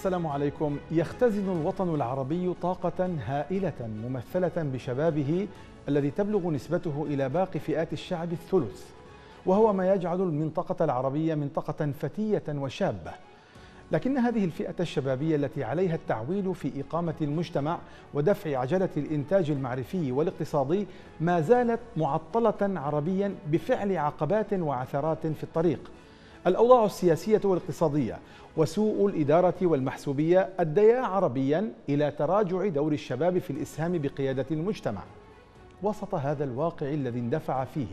السلام عليكم. يختزن الوطن العربي طاقة هائلة ممثلة بشبابه الذي تبلغ نسبته إلى باقي فئات الشعب الثلث وهو ما يجعل المنطقة العربية منطقة فتية وشابة. لكن هذه الفئة الشبابية التي عليها التعويل في إقامة المجتمع ودفع عجلة الإنتاج المعرفي والاقتصادي ما زالت معطلة عربيا بفعل عقبات وعثرات في الطريق. الأوضاع السياسية والاقتصادية وسوء الإدارة والمحسوبية أديا عربيا إلى تراجع دور الشباب في الإسهام بقيادة المجتمع. وسط هذا الواقع الذي اندفع فيه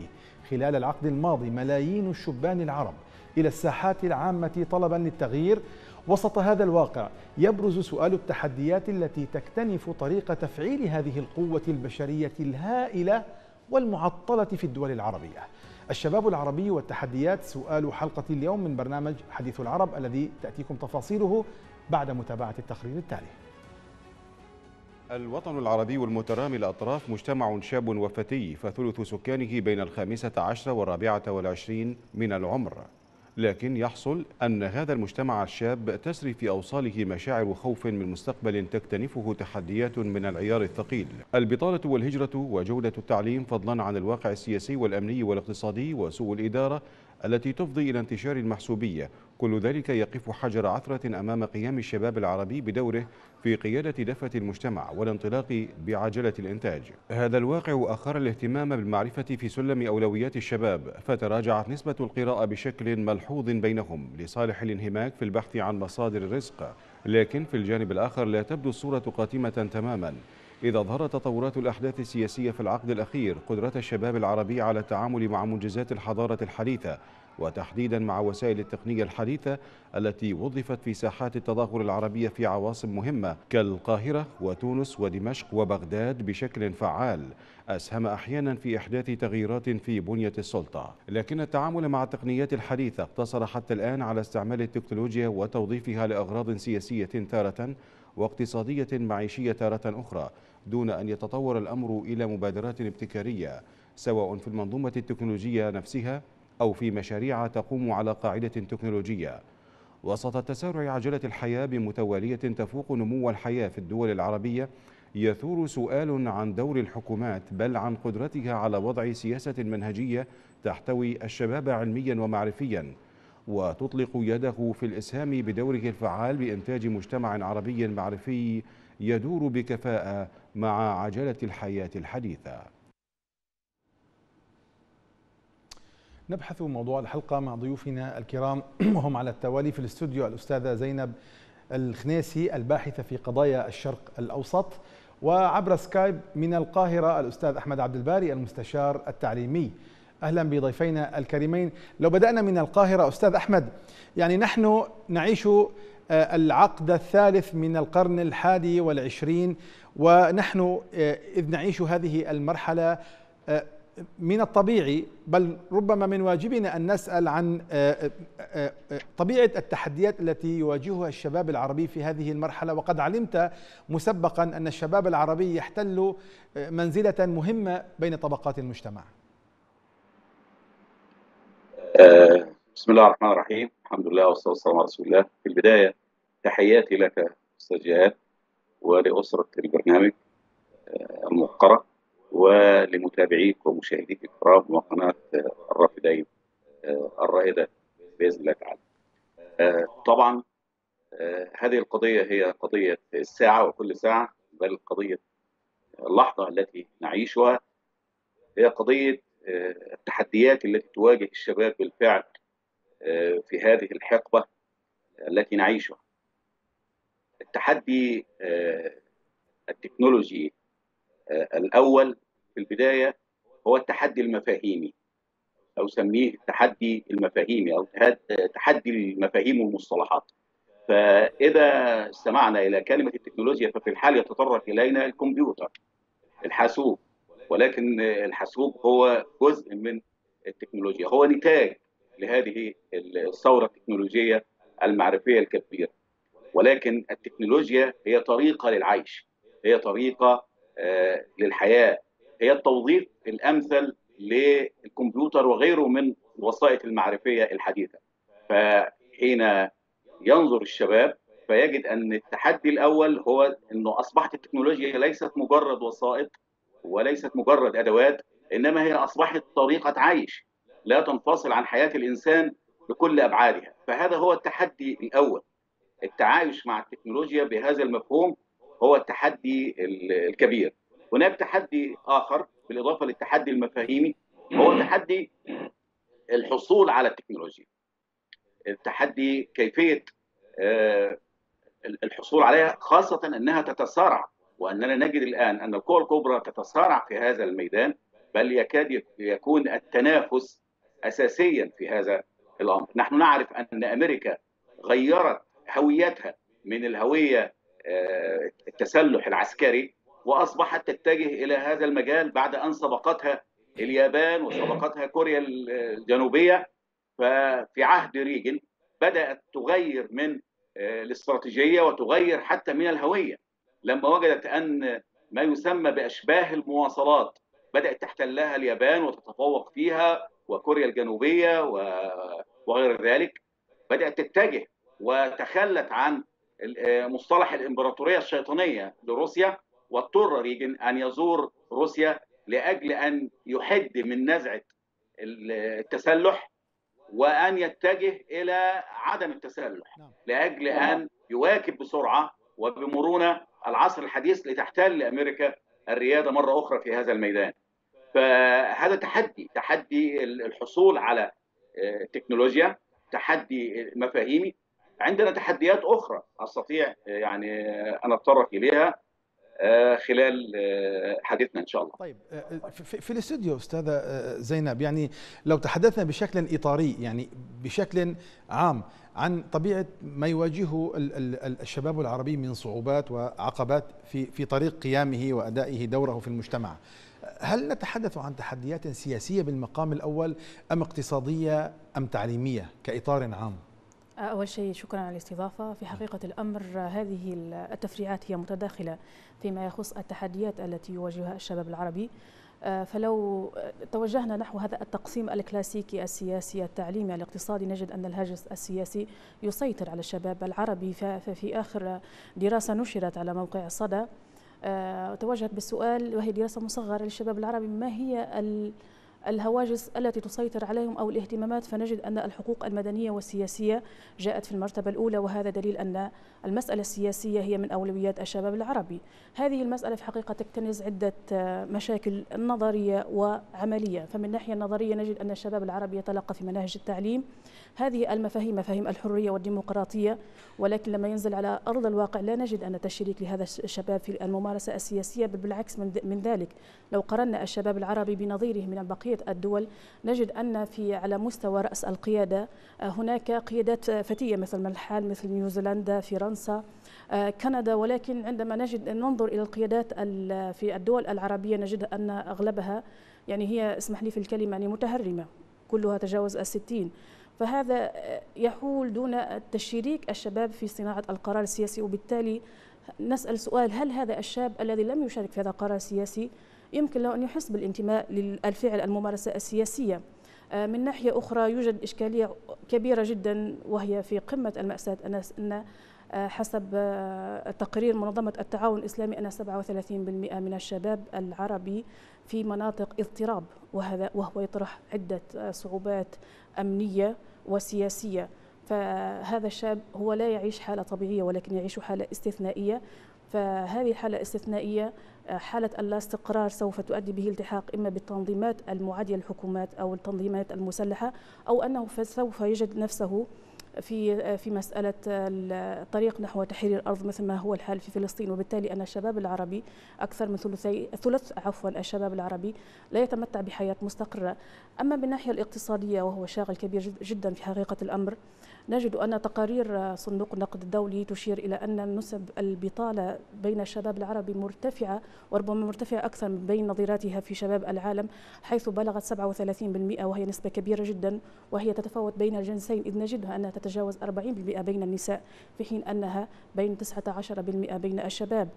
خلال العقد الماضي ملايين الشبان العرب إلى الساحات العامة طلبا للتغيير وسط هذا الواقع يبرز سؤال التحديات التي تكتنف طريق تفعيل هذه القوة البشرية الهائلة والمعطلة في الدول العربية. الشباب العربي والتحديات سؤال حلقة اليوم من برنامج حديث العرب الذي تأتيكم تفاصيله بعد متابعة التقرير التالي. الوطن العربي المترامي الأطراف مجتمع شاب وفتي فثلث سكانه بين الخامسة عشر والرابعة والعشرين من العمر. لكن يحصل أن هذا المجتمع الشاب تسري في أوصاله مشاعر خوف من مستقبل تكتنفه تحديات من العيار الثقيل. البطالة والهجرة وجودة التعليم فضلا عن الواقع السياسي والأمني والاقتصادي وسوء الإدارة التي تفضي إلى انتشار المحسوبية. كل ذلك يقف حجر عثرة أمام قيام الشباب العربي بدوره في قيادة دفة المجتمع والانطلاق بعجلة الإنتاج. هذا الواقع أخر الاهتمام بالمعرفة في سلم أولويات الشباب فتراجعت نسبة القراءة بشكل ملحوظ بينهم لصالح الانهماك في البحث عن مصادر الرزق. لكن في الجانب الآخر لا تبدو الصورة قاتمة تماما. إذا ظهرت تطورات الأحداث السياسية في العقد الأخير قدرة الشباب العربي على التعامل مع منجزات الحضارة الحديثة وتحديدا مع وسائل التقنية الحديثة التي وظفت في ساحات التظاهر العربية في عواصم مهمة كالقاهرة وتونس ودمشق وبغداد بشكل فعال. أسهم أحيانا في إحداث تغييرات في بنية السلطة. لكن التعامل مع التقنيات الحديثة اقتصر حتى الآن على استعمال التكنولوجيا وتوظيفها لأغراض سياسية تارة واقتصادية معيشية تارة أخرى دون أن يتطور الأمر إلى مبادرات ابتكارية سواء في المنظومة التكنولوجية نفسها أو في مشاريع تقوم على قاعدة تكنولوجية. وسط تسارع عجلة الحياة بمتوالية تفوق نمو الحياة في الدول العربية يثور سؤال عن دور الحكومات بل عن قدرتها على وضع سياسة منهجية تحتوي الشباب علميا ومعرفيا. وتطلق يده في الإسهام بدوره الفعال بإنتاج مجتمع عربي معرفي يدور بكفاءة مع عجلة الحياة الحديثة. نبحث موضوع الحلقة مع ضيوفنا الكرام. وهم على التوالي في الاستوديو الأستاذة زينب الخنيسي الباحثة في قضايا الشرق الأوسط. وعبر سكايب من القاهرة الأستاذ أحمد عبد الباري المستشار التعليمي. أهلا بضيفينا الكريمين. لو بدأنا من القاهرة أستاذ أحمد يعني نحن نعيش العقد الثالث من القرن الحادي والعشرين ونحن إذ نعيش هذه المرحلة من الطبيعي بل ربما من واجبنا أن نسأل عن طبيعة التحديات التي يواجهها الشباب العربي في هذه المرحلة. وقد علمت مسبقا أن الشباب العربي يحتل منزلة مهمة بين طبقات المجتمع. بسم الله الرحمن الرحيم، الحمد لله والصلاة والسلام على رسول الله، في البداية تحياتي لك أستاذ جهاد ولأسرة البرنامج الموقره ولمتابعيك ومشاهديك الكرام وقناة الرافدين الرائدة بإذن الله تعالى. طبعا هذه القضية هي قضية الساعة وكل ساعة بل قضية اللحظة التي نعيشها هي قضية التحديات التي تواجه الشباب بالفعل في هذه الحقبة التي نعيشها. التحدي التكنولوجي الأول في البداية هو التحدي المفاهيمي أو سميه التحدي المفاهيمي أو تحدي المفاهيم والمصطلحات. فإذا استمعنا إلى كلمة التكنولوجيا ففي الحال يتطرق إلينا الكمبيوتر الحاسوب. ولكن الحاسوب هو جزء من التكنولوجيا هو نتاج لهذه الثورة التكنولوجية المعرفية الكبيرة. ولكن التكنولوجيا هي طريقة للعيش هي طريقة للحياة. هي التوظيف الأمثل للكمبيوتر وغيره من الوسائط المعرفية الحديثة. فحين ينظر الشباب فيجد أن التحدي الأول هو إنه أصبحت التكنولوجيا ليست مجرد وسائط وليست مجرد أدوات إنما هي أصبحت طريقة عيش لا تنفصل عن حياة الإنسان بكل أبعادها. فهذا هو التحدي الأول التعايش مع التكنولوجيا بهذا المفهوم هو التحدي الكبير. هناك تحدي آخر بالإضافة للتحدي المفاهيمي هو تحدي الحصول على التكنولوجيا. التحدي كيفية آه، الحصول عليها خاصة أنها تتسارع وأننا نجد الآن أن القوى الكبرى تتسارع في هذا الميدان بل يكاد يكون التنافس اساسيا في هذا الأمر. نحن نعرف أن أمريكا غيرت هويتها من الهوية التسلح العسكري وأصبحت تتجه إلى هذا المجال بعد أن سبقتها اليابان وسبقتها كوريا الجنوبية. ففي عهد ريجن بدأت تغير من آه، الاستراتيجية وتغير حتى من الهوية لما وجدت أن ما يسمى بأشباه المواصلات بدأت تحتلها اليابان وتتفوق فيها وكوريا الجنوبية وغير ذلك بدأت تتجه وتخلت عن مصطلح الإمبراطورية الشيطانية لروسيا واضطر ريجن أن يزور روسيا لأجل أن يحد من نزعة التسلح وأن يتجه إلى عدم التسلح نعم. لأجل أن يواكب بسرعة وبمرونة العصر الحديث لتحتل أمريكا الريادة مرة أخرى في هذا الميدان. فهذا تحدي تحدي الحصول على آه، تكنولوجيا تحدي مفاهيمي عندنا تحديات أخرى أستطيع يعني أن أتطرق إليها آه، خلال آه، حديثنا إن شاء الله. طيب آه، في الاستوديو أستاذة زينب يعني لو تحدثنا بشكل إطاري يعني بشكل عام عن طبيعة ما يواجهه الشباب العربي من صعوبات وعقبات في في طريق قيامه وأدائه دوره في المجتمع. هل نتحدث عن تحديات سياسية بالمقام الأول أم اقتصادية أم تعليمية كإطار عام؟ أول شيء شكرا على الاستضافة. في حقيقة الأمر هذه التفريعات هي متداخلة فيما يخص التحديات التي يواجهها الشباب العربي. آه، فلو توجهنا نحو هذا التقسيم الكلاسيكي السياسي التعليمي الاقتصادي نجد أن الهاجس السياسي يسيطر على الشباب العربي. ففي آخر دراسة نشرت على موقع صدى آه، توجهت بالسؤال وهي دراسة مصغرة للشباب العربي ما هي الهواجس التي تسيطر عليهم أو الاهتمامات فنجد أن الحقوق المدنية والسياسية جاءت في المرتبة الأولى وهذا دليل أن المسألة السياسية هي من أولويات الشباب العربي. هذه المسألة في حقيقة تكتنز عدة مشاكل نظرية وعملية. فمن الناحية النظرية نجد أن الشباب العربي يتلقى في مناهج التعليم هذه المفاهيم مفاهيم الحرية والديمقراطية ولكن لما ينزل على أرض الواقع لا نجد أن تشريك لهذا الشباب في الممارسة السياسية بل بالعكس من ذلك. لو قرنا الشباب العربي بنظيره من بقية الدول نجد أن في على مستوى رأس القيادة آه، هناك قيادات فتية مثل ما الحال مثل نيوزيلندا فرنسا آه، كندا. ولكن عندما نجد ننظر إلى القيادات في الدول العربية نجد أن أغلبها يعني هي اسمح لي في الكلمة يعني متهرمة كلها تجاوز الستين. فهذا يحول دون تشريك الشباب في صناعة القرار السياسي وبالتالي نسأل سؤال هل هذا الشاب الذي لم يشارك في هذا القرار السياسي يمكن له أن يحس بالانتماء للفعل الممارسة السياسية؟ آه، من ناحية أخرى يوجد إشكالية كبيرة جدا وهي في قمة المأساة أن حسب آه، تقرير منظمة التعاون الإسلامي أن 37% من الشباب العربي في مناطق اضطراب وهذا وهو يطرح عدة صعوبات أمنية وسياسية. فهذا الشاب هو لا يعيش حالة طبيعية ولكن يعيش حالة استثنائية. فهذه الحالة الاستثنائية حالة اللا استقرار سوف تؤدي به التحاق إما بالتنظيمات المعادية للحكومات أو التنظيمات المسلحة أو أنه سوف يجد نفسه في في مسألة الطريق نحو تحرير الأرض مثل ما هو الحال في فلسطين. وبالتالي أن الشباب العربي أكثر من ثلثي ثلث عفوا الشباب العربي لا يتمتع بحياة مستقرة. أما بالناحية الاقتصادية وهو شاغل كبير جدا في حقيقة الأمر نجد أن تقارير صندوق النقد الدولي تشير إلى أن نسب البطالة بين الشباب العربي مرتفعة وربما مرتفعة أكثر من بين نظيراتها في شباب العالم حيث بلغت 37% وهي نسبة كبيرة جدا وهي تتفاوت بين الجنسين إذ نجدها أنها تتجاوز 40% بين النساء في حين أنها بين 19% بين الشباب.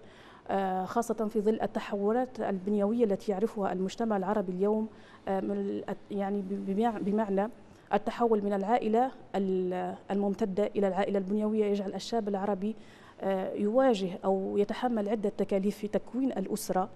آه، خاصة في ظل التحولات البنيوية التي يعرفها المجتمع العربي اليوم آه، يعني بمعنى التحول من العائلة الممتدة إلى العائلة البنيوية يجعل الشاب العربي آه، يواجه أو يتحمل عدة تكاليف في تكوين الأسرة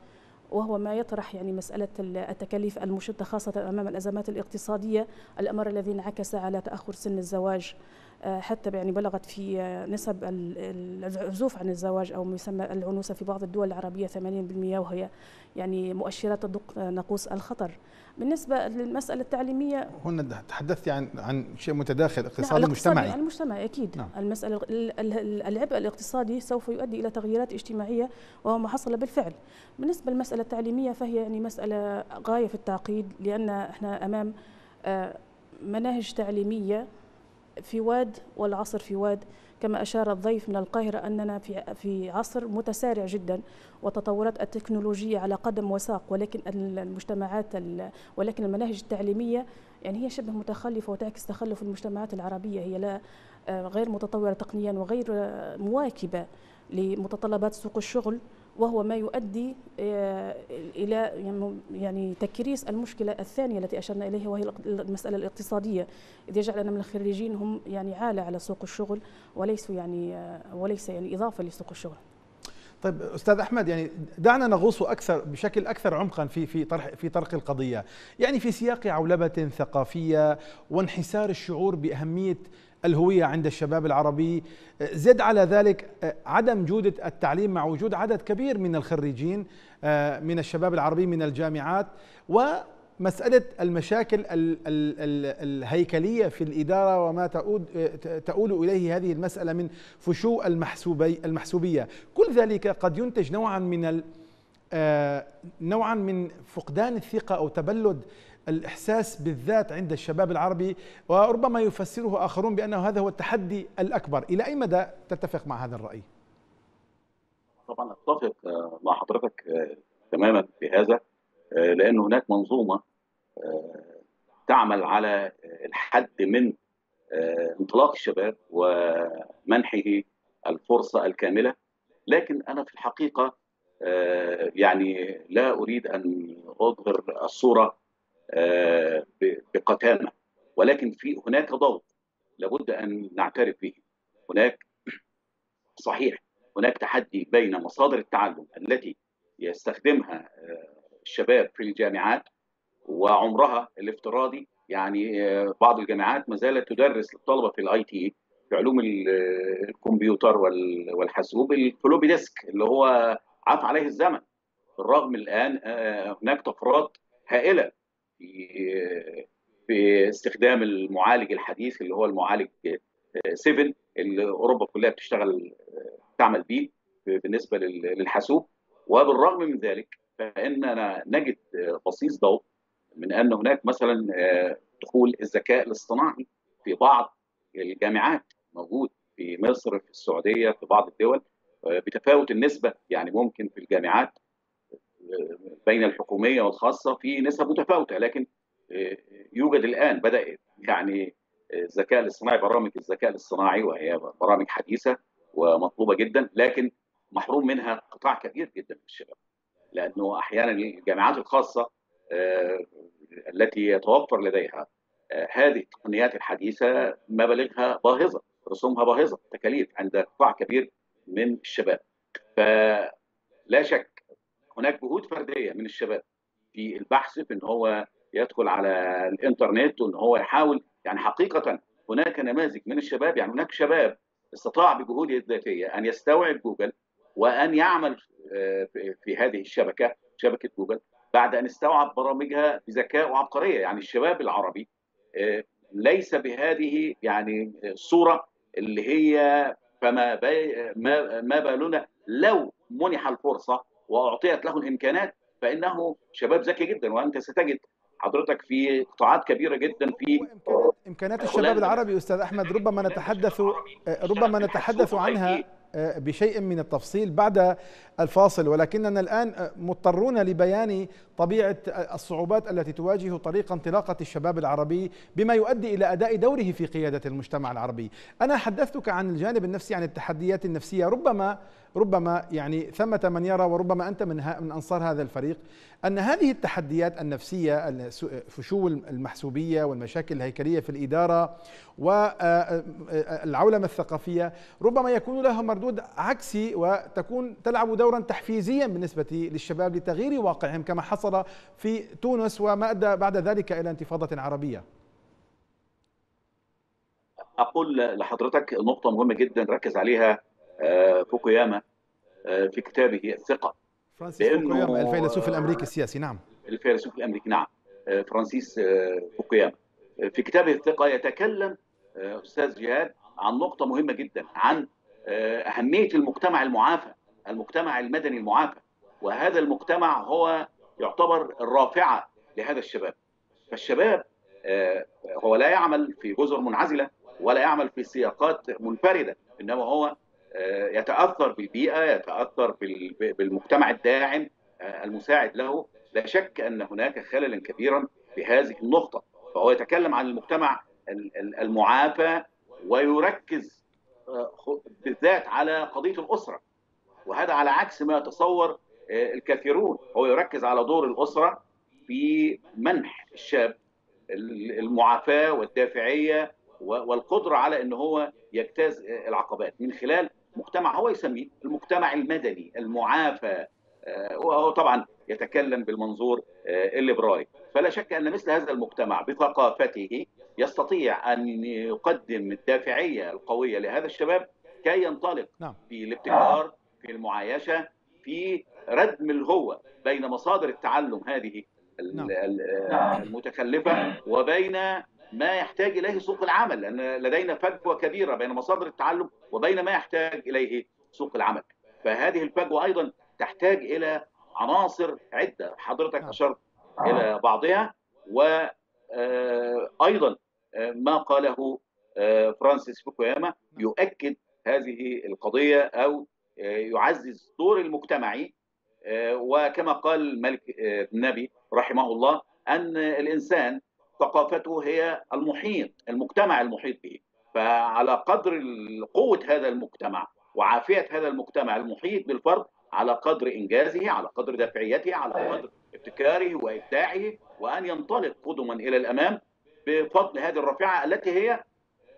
وهو ما يطرح يعني مسألة التكاليف المشدة خاصة أمام الأزمات الاقتصادية الأمر الذي انعكس على تأخر سن الزواج آه، حتى يعني بلغت في نسب العزوف عن الزواج أو ما يسمى العنوسة في بعض الدول العربية 80% وهي يعني مؤشرات تدق ناقوس الخطر. بالنسبة للمسألة التعليميه هنا تحدثت عن عن شيء متداخل اقتصادي نعم مجتمعي المجتمعي أكيد نعم. المسألة العبء الاقتصادي سوف يؤدي إلى تغييرات اجتماعية وهو ما حصل بالفعل. بالنسبة للمسألة التعليمية فهي يعني مسألة غاية في التعقيد لأن إحنا أمام آه، مناهج تعليمية في واد والعصر في واد كما أشار الضيف من القاهرة أننا في في عصر متسارع جدا وتطورات التكنولوجية على قدم وساق ولكن المجتمعات ولكن المناهج التعليمية يعني هي شبه متخلفة وتعكس تخلف المجتمعات العربية. هي لا آه، غير متطورة تقنيا وغير مواكبة لمتطلبات سوق الشغل. وهو ما يؤدي آه، إلى يعني, يعني تكريس المشكلة الثانية التي أشرنا إليها وهي المسألة الاقتصادية إذ يجعل ان من الخريجين هم يعني عالة على سوق الشغل وليسوا يعني آه، وليس يعني إضافة لسوق الشغل. طيب أستاذ أحمد يعني دعنا نغوص أكثر بشكل أكثر عمقا في في طرح في طرق القضية، يعني في سياق عولبة ثقافية وانحسار الشعور بأهمية الهوية عند الشباب العربي. زد على ذلك عدم جودة التعليم مع وجود عدد كبير من الخريجين من الشباب العربي من الجامعات. ومسألة المشاكل الهيكلية في الإدارة وما تؤول, تؤول إليه هذه المسألة من فشو المحسوبي المحسوبية. كل ذلك قد ينتج نوعا من نوعا من فقدان الثقة أو تبلد الإحساس بالذات عند الشباب العربي وربما يفسره آخرون بأنه هذا هو التحدي الأكبر إلى أي مدى تتفق مع هذا الرأي؟ طبعا أتفق آه، مع حضرتك آه، تماما في هذا آه، لأن هناك منظومة تعمل على الحد من انطلاق الشباب ومنحه الفرصة الكاملة لكن أنا في الحقيقة يعني لا أريد أن أظهر الصورة بقتامة. ولكن في هناك ضوء لابد أن نعترف به. هناك صحيح هناك تحدي بين مصادر التعلم التي يستخدمها آه، الشباب في الجامعات وعمرها الافتراضي. يعني آه، بعض الجامعات ما زالت تدرس للطلبة في ال IT في علوم الكمبيوتر والحاسوب ال floppy disk اللي هو عاف عليه الزمن. بالرغم الآن هناك طفرات هائلة في في استخدام المعالج الحديث اللي هو المعالج 7 اللي أوروبا كلها بتشتغل تعمل به بالنسبة للحاسوب. وبالرغم من ذلك فإننا نجد بصيص ضوء من أن هناك مثلا دخول الذكاء الاصطناعي في بعض الجامعات موجود في مصر في السعودية في بعض الدول بتفاوت النسبة يعني ممكن في الجامعات. بين الحكومية والخاصة في نسب متفاوتة لكن آه، يوجد الآن بدأ يعني الذكاء الاصطناعي برامج الذكاء الاصطناعي وهي برامج حديثة ومطلوبة جدا لكن محروم منها قطاع كبير جدا من الشباب. لأنه أحيانا الجامعات الخاصة آه، التي يتوفر لديها آه، هذه التقنيات الحديثة مبالغها باهظة رسومها باهظة تكاليف عند قطاع كبير من الشباب. فلا شك هناك جهود فردية من الشباب في البحث في إن هو يدخل على الإنترنت وإن هو يحاول يعني حقيقة هناك نماذج من الشباب يعني هناك شباب استطاع بجهوده الذاتيه أن يستوعب جوجل وأن يعمل آه، في هذه الشبكة شبكة جوجل بعد أن استوعب برامجها بذكاء وعبقرية. يعني الشباب العربي آه، ليس بهذه يعني الصورة اللي هي فما ما بالنا لو منح الفرصة وأعطيت له الإمكانات فإنه شباب ذكي جدا وأنت ستجد حضرتك في قطاعات كبيرة جدا في امكانات الشباب العربي أستاذ أحمد ربما نتحدث ربما نتحدث عنها آه، بشيء من التفصيل بعد الفاصل ولكننا الآن آه، مضطرون لبيان طبيعة الصعوبات التي تواجه طريق انطلاقة الشباب العربي بما يؤدي إلى أداء دوره في قيادة المجتمع العربي. أنا حدثتك عن الجانب النفسي عن التحديات النفسية. ربما ربما يعني ثمة من يرى وربما أنت من, من أنصار هذا الفريق أن هذه التحديات النفسية فشو المحسوبية والمشاكل الهيكلية في الإدارة والعولمة الثقافية ربما يكون لها مردود عكسي وتكون تلعب دورا تحفيزيا بالنسبة للشباب لتغيير واقعهم كما حصل في تونس وما أدى بعد ذلك إلى انتفاضة عربية. أقول لحضرتك نقطة مهمة جدا ركز عليها. آه، فوكوياما آه، في كتابه الثقة. فرانسيس فوكوياما الفيلسوف الأمريكي السياسي نعم. الفيلسوف الأمريكي نعم. آه، فرانسيس فوكوياما. في كتابه الثقة يتكلم أستاذ جهاد عن نقطة مهمة جدا عن أهمية المجتمع المعافى المجتمع المدني المعافى. وهذا المجتمع هو يعتبر الرافعة لهذا الشباب. فالشباب هو لا يعمل في جزر منعزلة ولا يعمل في سياقات منفردة إنما هو آه، يتأثر بالبيئة يتأثر بالمجتمع الداعم آه، المساعد له. لا شك أن هناك خللا كبيرا في هذه النقطة. فهو يتكلم عن المجتمع المعافى ويركز آه، بالذات على قضية الأسرة. وهذا على عكس ما يتصور الكثيرون. هو يركز على دور الأسرة في منح الشاب المعافاة والدافعية والقدرة على إن هو يجتاز العقبات. من خلال مجتمع هو يسميه المجتمع المدني المعافى آه، وهو طبعا يتكلم بالمنظور آه، الليبرالي فلا شك أن مثل هذا المجتمع بثقافته يستطيع أن يقدم الدافعية القوية لهذا الشباب كي ينطلق نعم. في الابتكار في المعايشة في ردم الهوه بين مصادر التعلم هذه نعم. المتخلفة وبين ما يحتاج إليه سوق العمل لأن لدينا فجوة كبيرة بين مصادر التعلم وبين ما يحتاج إليه سوق العمل فهذه الفجوة أيضا تحتاج إلى عناصر عدة حضرتك نعم. أشرت إلى بعضها وأيضا آه، آه، ما قاله آه، فرانسيس فوكوياما يؤكد هذه القضية أو يعزز دور المجتمعي وكما قال الملك النبي رحمه الله أن الإنسان ثقافته هي المحيط المجتمع المحيط به. فعلى قدر قوة هذا المجتمع وعافية هذا المجتمع المحيط بالفرد على قدر إنجازه على قدر دافعيته على قدر ابتكاره وإبداعه وأن ينطلق قدما إلى الأمام بفضل هذه الرافعة التي هي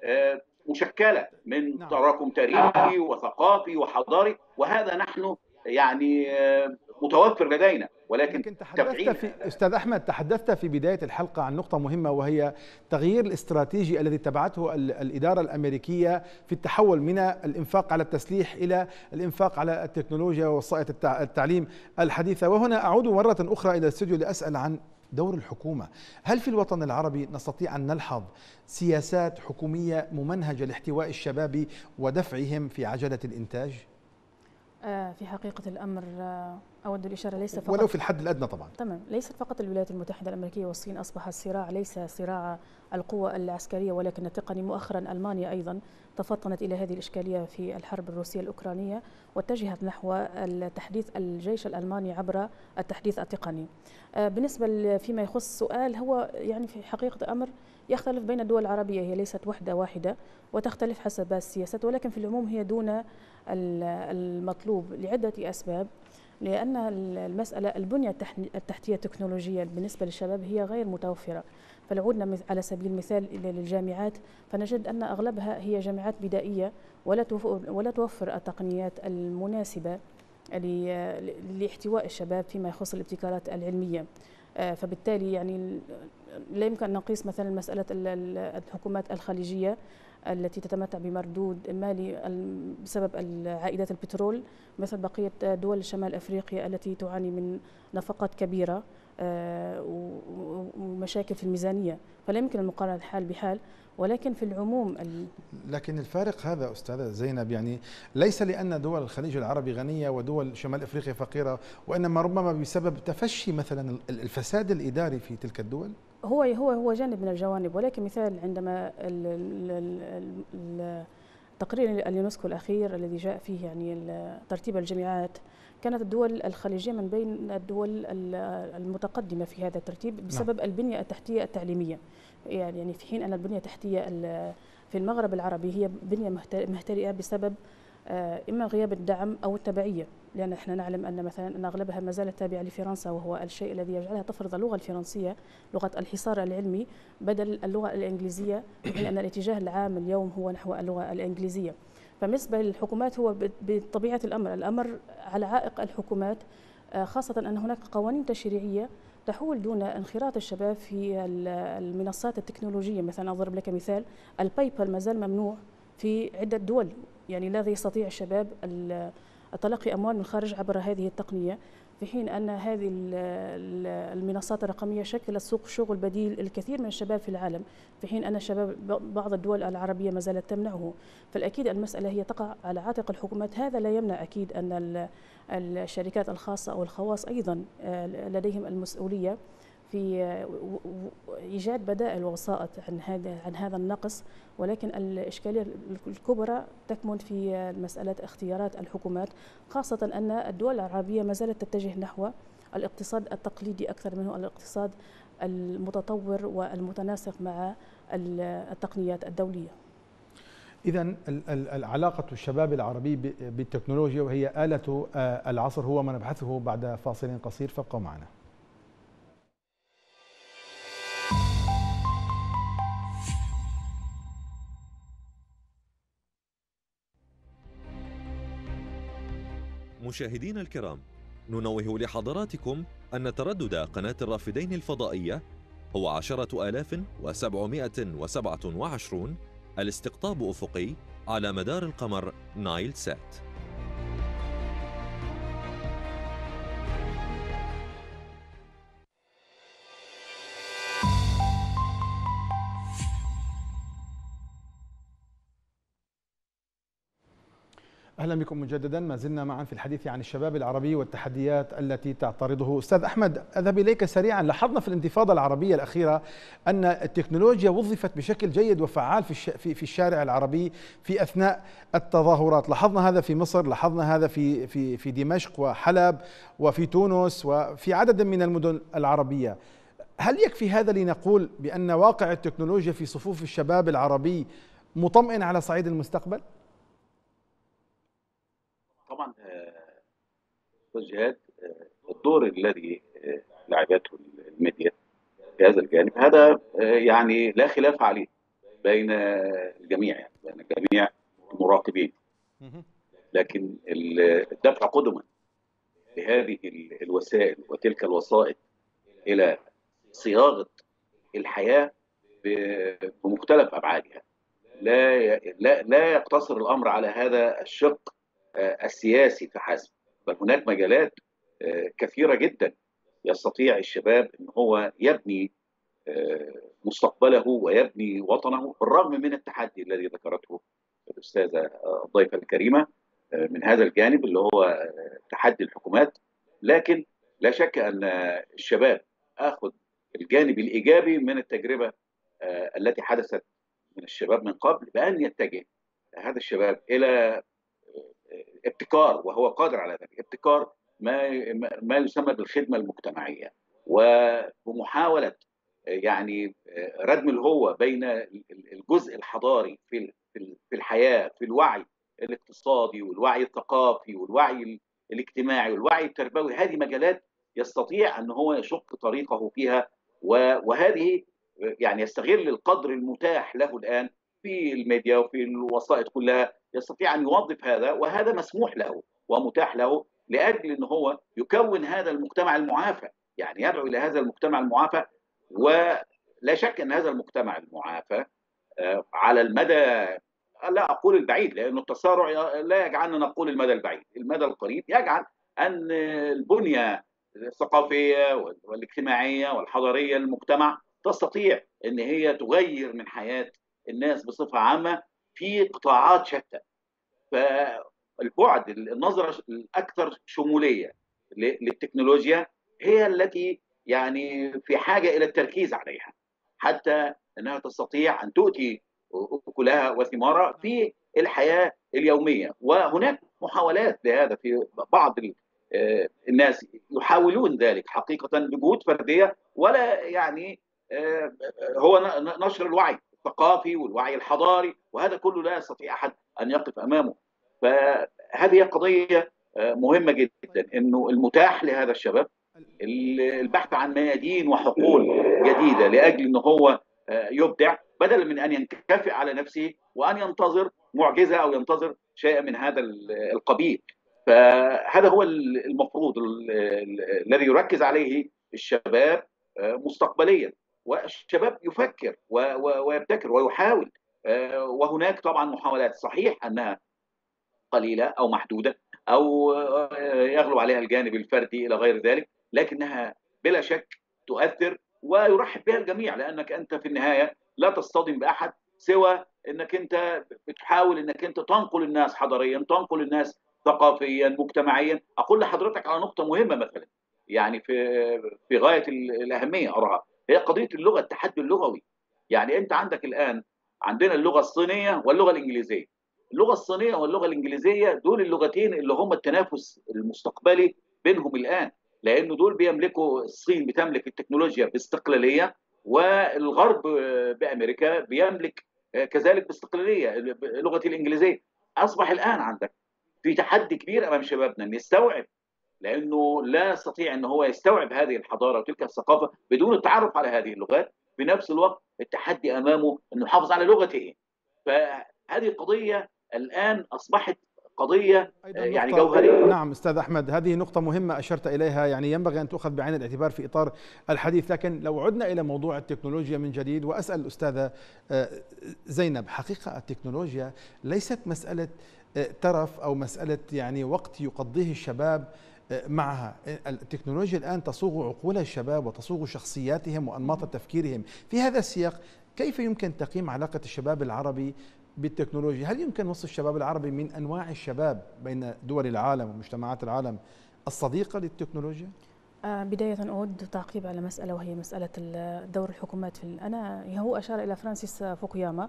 آه، مشكلة من نعم. تراكم تاريخي وثقافي وحضاري وهذا نحن يعني آه، متوفر لدينا. ولكن لكن تحدثت في أستاذ أحمد تحدثت في بداية الحلقة عن نقطة مهمة وهي تغيير الاستراتيجي الذي اتبعته الإدارة الأمريكية في التحول من الإنفاق على التسليح إلى الإنفاق على التكنولوجيا ووسائط التعليم الحديثة وهنا أعود مرة أخرى إلى الاستوديو لأسأل عن دور الحكومة، هل في الوطن العربي نستطيع أن نلحظ سياسات حكومية ممنهجة لاحتواء الشباب ودفعهم في عجلة الإنتاج؟ آه، في حقيقة الأمر آه، أود الإشارة ليس فقط ولو في الحد الأدنى طبعا. تمام. ليست فقط الولايات المتحدة الأمريكية والصين أصبح الصراع ليس صراع القوة العسكرية ولكن التقني مؤخرا ألمانيا أيضا تفطنت إلى هذه الإشكالية في الحرب الروسية الأوكرانية واتجهت نحو تحديث الجيش الألماني عبر التحديث التقني. آه، بالنسبة فيما يخص سؤال هو يعني في حقيقة الأمر يختلف بين الدول العربية هي ليست وحدة واحدة وتختلف حسب السياسات ولكن في العموم هي دون المطلوب لعدة أسباب. لأن المسألة البنية التحتية التكنولوجية بالنسبة للشباب هي غير متوفرة. فلو عدنا على سبيل المثال للجامعات فنجد أن أغلبها هي جامعات بدائية ولا ولا توفر التقنيات المناسبة لاحتواء الشباب فيما يخص الابتكارات العلمية. آه، فبالتالي يعني لا يمكن أن نقيس مثلا مسألة الحكومات الخليجية التي تتمتع بمردود مالي بسبب عائدات البترول مثل بقية دول شمال أفريقيا التي تعاني من نفقات كبيرة آه، ومشاكل في الميزانية. فلا يمكن المقارنة الحال بحال ولكن في العموم لكن الفارق هذا أستاذة زينب يعني ليس لأن دول الخليج العربي غنية ودول شمال أفريقيا فقيرة وإنما ربما بسبب تفشي مثلا الفساد الإداري في تلك الدول؟ هو هو هو جانب من الجوانب ولكن مثال عندما تقرير اليونسكو الأخير الذي جاء فيه يعني ترتيب الجامعات كانت الدول الخليجية من بين الدول المتقدمة في هذا الترتيب نعم. بسبب نعم. البنية التحتية التعليمية يعني في حين أن البنية التحتية في المغرب العربي هي بنية مهترئة بسبب إما غياب الدعم أو التبعية لأن إحنا نعلم أن مثلا أن أغلبها ما زالت تابعة لفرنسا وهو الشيء الذي يجعلها تفرض اللغة الفرنسية لغة الحصار العلمي بدل اللغة الإنجليزية لأن الاتجاه العام اليوم هو نحو اللغة الإنجليزية. فبالنسبة للحكومات هو بطبيعة الأمر الأمر على عائق الحكومات آه، خاصة أن هناك قوانين تشريعية تحول دون انخراط الشباب في المنصات التكنولوجية. مثلا أضرب لك مثال الباي بال ما زال ممنوع في عدة دول. يعني لا يستطيع الشباب تلقي أموال من الخارج عبر هذه التقنية في حين أن هذه المنصات الرقمية شكلت سوق شغل بديل الكثير من الشباب في العالم في حين أن شباب بعض الدول العربية ما زالت تمنعه. فالأكيد المسألة هي تقع على عاتق الحكومات. هذا لا يمنع أكيد أن الشركات الخاصة أو الخواص أيضا آه، لديهم المسؤولية. في إيجاد بدائل ووسائط عن هذا عن هذا النقص ولكن الإشكالية الكبرى تكمن في مسألة اختيارات الحكومات خاصة أن الدول العربية ما زالت تتجه نحو الاقتصاد التقليدي أكثر منه الاقتصاد المتطور والمتناسق مع التقنيات الدولية. إذا العلاقة الشباب العربي بالتكنولوجيا وهي آلة آه، العصر هو ما نبحثه بعد فاصل قصير فابقوا معنا. مشاهدينا الكرام ننوه لحضراتكم أن تردد قناة الرافدين الفضائية هو عشرة آلاف وسبعمائة وسبعة وعشرون الاستقطاب أفقي على مدار القمر نايل سات. أهلا بكم مجددا. ما زلنا معا في الحديث عن الشباب العربي والتحديات التي تعترضه. أستاذ أحمد أذهب إليك سريعا. لاحظنا في الانتفاضة العربية الأخيرة أن التكنولوجيا وظفت بشكل جيد وفعال في في الشارع العربي في أثناء التظاهرات. لاحظنا هذا في مصر لاحظنا هذا في في في دمشق وحلب وفي تونس وفي عدد من المدن العربية. هل يكفي هذا لنقول بأن واقع التكنولوجيا في صفوف الشباب العربي مطمئن على صعيد المستقبل طبعا آه، جهاد آه، الدور الذي آه، لعبته الميديا في هذا الجانب هذا يعني لا خلاف عليه بين الجميع يعني بين جميع المراقبين لكن الدفع قدما لهذه الوسائل وتلك الوسائط إلى صياغة الحياة بمختلف أبعادها. لا لا لا يقتصر الأمر على هذا الشق آه، السياسي فحسب بل هناك مجالات آه، كثيرة جدا يستطيع الشباب إن هو يبني آه، مستقبله ويبني وطنه بالرغم من التحدي الذي ذكرته الأستاذة الضيفة الكريمة من هذا الجانب اللي هو تحدي الحكومات. لكن لا شك أن الشباب آخذ الجانب الإيجابي من التجربة التي حدثت من الشباب من قبل بأن يتجه هذا الشباب إلى ابتكار وهو قادر على ذلك. ابتكار ما ما يسمى بالخدمة المجتمعية. ومحاولة يعني ردم الهوة بين الجزء الحضاري في في الحياة في الوعي الاقتصادي والوعي الثقافي والوعي الاجتماعي والوعي التربوي. هذه مجالات يستطيع أن هو يشق طريقه فيها وهذه يعني يستغل القدر المتاح له الآن في الميديا وفي الوسائط كلها يستطيع أن يوظف هذا وهذا مسموح له ومتاح له لأجل ان هو يكون هذا المجتمع المعافى يعني يدعو إلى هذا المجتمع المعافى ولا شك أن هذا المجتمع المعافى آه، على المدى لا أقول البعيد لأنه التسارع لا يجعلنا نقول المدى البعيد، المدى القريب يجعل أن البنية الثقافية والاجتماعية والحضارية للمجتمع تستطيع إن هي تغير من حياة الناس بصفة عامة في قطاعات شتى. فالبعد النظرة الأكثر شمولية للتكنولوجيا هي التي يعني في حاجة إلى التركيز عليها. حتى إنها تستطيع أن تؤتي أكلها وثمارها في الحياة اليومية. وهناك محاولات لهذا في بعض آه، الناس يحاولون ذلك حقيقة بجهود فردية ولا يعني آه، هو نشر الوعي. الثقافي والوعي الحضاري وهذا كله لا يستطيع أحد أن يقف أمامه. فهذه قضية مهمة جدا إنه المتاح لهذا الشباب البحث عن ميادين وحقول جديدة لأجل ان هو يبدع بدلا من أن ينكفئ على نفسه وأن ينتظر معجزة أو ينتظر شيئا من هذا القبيل. فهذا هو المفروض الذي يركز عليه الشباب مستقبليا. والشباب يفكر ويبتكر ويحاول. وهناك طبعا محاولات. صحيح أنها قليلة أو محدودة أو يغلب عليها الجانب الفردي إلى غير ذلك لكنها بلا شك تؤثر ويرحب بها الجميع لأنك أنت في النهاية لا تصطدم بأحد سوى إنك أنت بتحاول إنك أنت تنقل الناس حضاريا تنقل الناس ثقافيا مجتمعيا. أقول لحضرتك على نقطة مهمة مثلا يعني في في غاية الأهمية أراها. هي قضية اللغة التحدي اللغوي. يعني أنت عندك الآن عندنا اللغة الصينية واللغة الإنجليزية. اللغة الصينية واللغة الإنجليزية دول اللغتين اللي هم التنافس المستقبلي بينهم الآن لأنه دول بيملكوا الصين بتملك التكنولوجيا باستقلالية والغرب بأمريكا بيملك كذلك باستقلالية لغة الإنجليزية. أصبح الآن عندك في تحدي كبير أمام شبابنا ان يستوعب لأنه لا يستطيع إن هو يستوعب هذه الحضارة وتلك الثقافة بدون التعرف على هذه اللغات. في نفس الوقت التحدي أمامه إنه يحافظ على لغته. فهذه قضيه الآن أصبحت قضية يعني جوهرية. نعم أستاذ أحمد هذه نقطة مهمة أشرت إليها. يعني ينبغي أن تؤخذ بعين الاعتبار في إطار الحديث. لكن لو عدنا إلى موضوع التكنولوجيا من جديد وأسأل الأستاذة زينب حقيقة التكنولوجيا ليست مسألة ترف أو مسألة يعني وقت يقضيه الشباب معها. التكنولوجيا الآن تصوغ عقول الشباب وتصوغ شخصياتهم وأنماط تفكيرهم. في هذا السياق كيف يمكن تقييم علاقة الشباب العربي بالتكنولوجيا؟ هل يمكن وصف الشباب العربي من أنواع الشباب بين دول العالم ومجتمعات العالم الصديقة للتكنولوجيا؟ بداية أود تعقيب على مسألة وهي مسألة دور الحكومات في أنا هو أشار إلى فرانسيس فوكوياما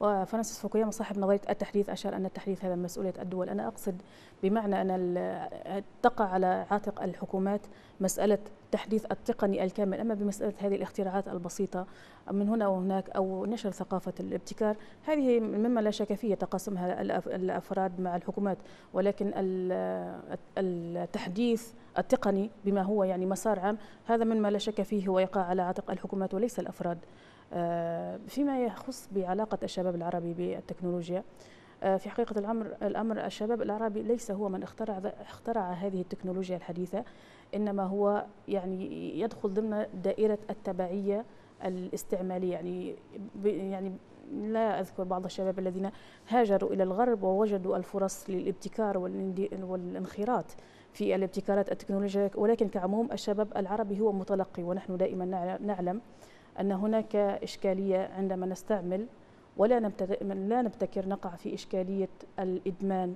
وفرانسيس فوكوياما صاحب نظرية التحديث أشار أن التحديث هذا مسؤولية الدول. أنا أقصد بمعنى أن تقع على عاتق الحكومات مسألة التحديث التقني الكامل. أما بمسألة هذه الاختراعات البسيطة من هنا وهناك أو نشر ثقافة الابتكار هذه مما لا شك فيه تقاسمها الأفراد مع الحكومات. ولكن التحديث التقني بما هو يعني مسار عام هذا مما لا شك فيه هو يقع على عاتق الحكومات وليس الأفراد. فيما يخص بعلاقة الشباب العربي بالتكنولوجيا. في حقيقة الأمر الأمر الشباب العربي ليس هو من اخترع اخترع هذه التكنولوجيا الحديثة إنما هو يعني يدخل ضمن دائرة التبعية الاستعمالية. يعني يعني لا أذكر بعض الشباب الذين هاجروا إلى الغرب ووجدوا الفرص للابتكار والانخراط في الابتكارات التكنولوجية ولكن كعموم الشباب العربي هو متلقي ونحن دائما نعلم. أن هناك إشكالية عندما نستعمل ولا لا نبتكر نقع في إشكالية الإدمان